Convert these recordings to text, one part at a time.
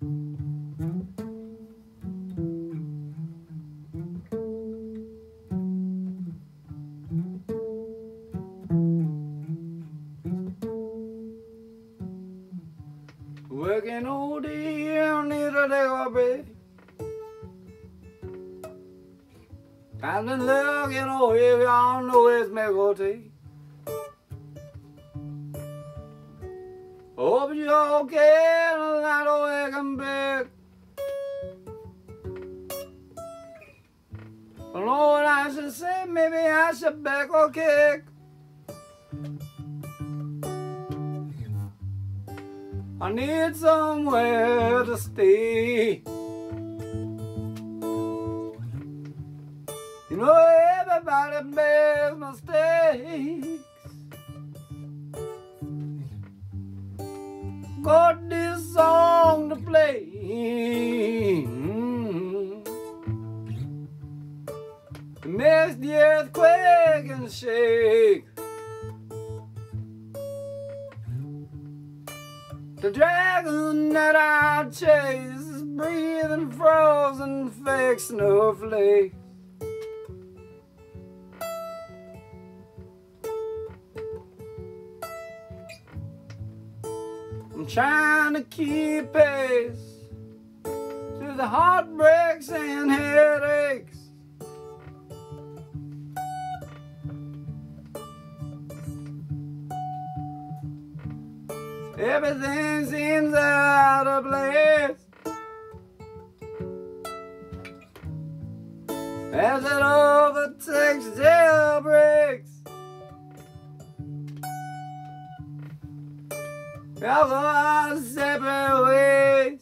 Working all day on the day And then looking over I don't know where's me Hope you're okay and I don't come back. Lord, I should say maybe I should back or kick. I need somewhere to stay. You know everybody makes mistakes. Got this song to play. Mm-hmm. Makes the earthquake and shake. The dragon that I chase is breathing frozen fake snowflakes. I'm trying to keep pace to the heartbreaks and headaches. Everything seems out of place as it overtakes jailbreaks. We'll go our separate ways.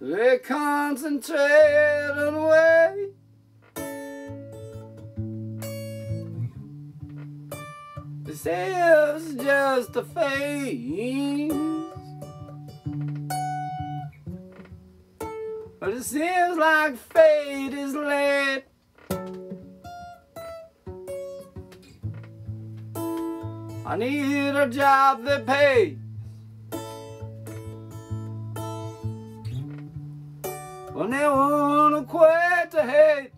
They concentrate and wait. This is just a phase. But it seems like fate is late. I need a job that pays. When they wanna quit.